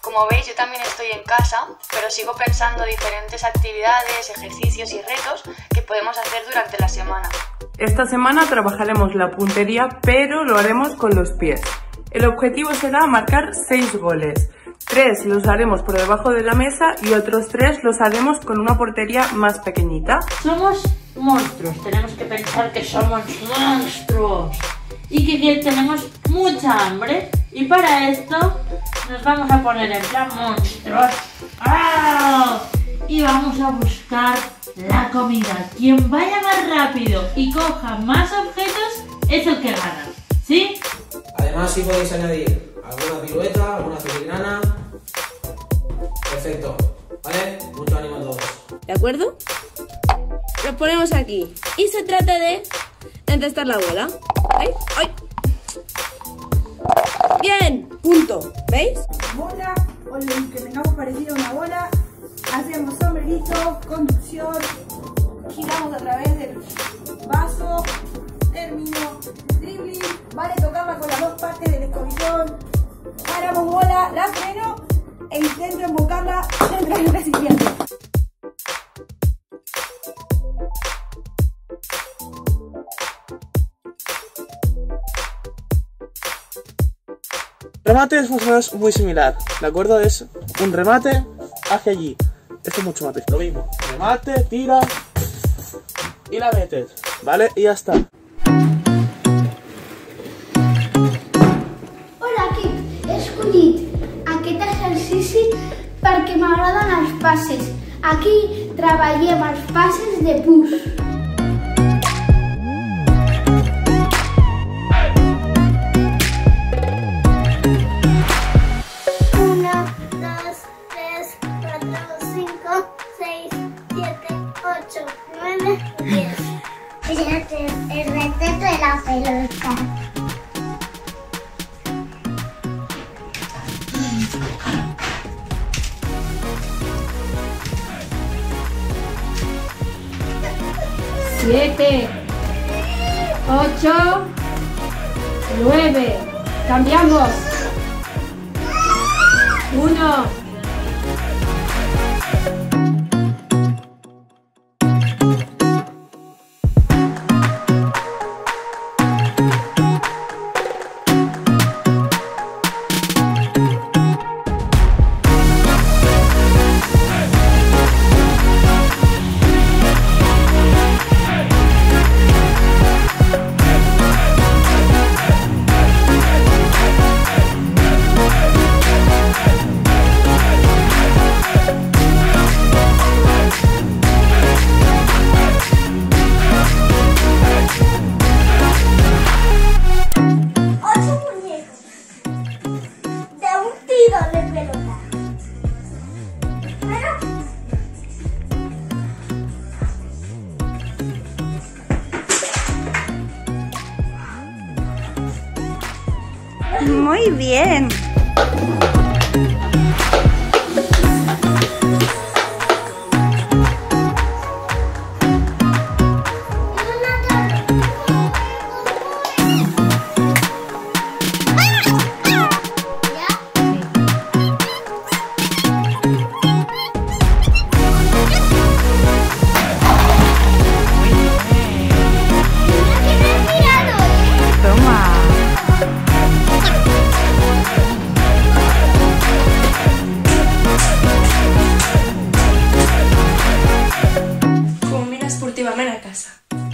Como veis, yo también estoy en casa, pero sigo pensando diferentes actividades, ejercicios y retos que podemos hacer durante la semana. Esta semana trabajaremos la puntería, pero lo haremos con los pies. El objetivo será marcar 6 goles. 3 los haremos por debajo de la mesa y otros 3 los haremos con una portería más pequeñita. Somos monstruos, tenemos que pensar que somos monstruos y que tenemos mucha hambre y para esto nos vamos a poner en plan monstruos ¡Ah! y vamos a buscar la comida. Quien vaya más rápido y coja más objetos es el que gana, ¿sí? Además, si podéis añadir alguna pirueta, alguna filigrana. Perfecto, ¿vale? Mucho ánimo a todos. ¿De acuerdo? Lo ponemos aquí. Y se trata de encestar la bola. ¿Ay? ¡Ay! ¿Veis? Bola, o lo que tengamos parecido a una bola, hacemos sombrerito, conducción, giramos a través del vaso, término, dribbling, vale tocarla con las dos partes del escobillón, paramos bola, la freno e intento embocarla dentro del recipiente. Remate es menos muy similar, ¿de acuerdo? Es un remate hacia allí. Esto es mucho más Lo mismo, remate, tira y la metes, ¿vale? Y ya está. Hola, equip. He escollit aquest exercici perquè m'agraden els passes. Aquí treballem els passes de push. Siete, ocho, nueve. Cambiamos. Uno. Muy bien. cultivame la casa.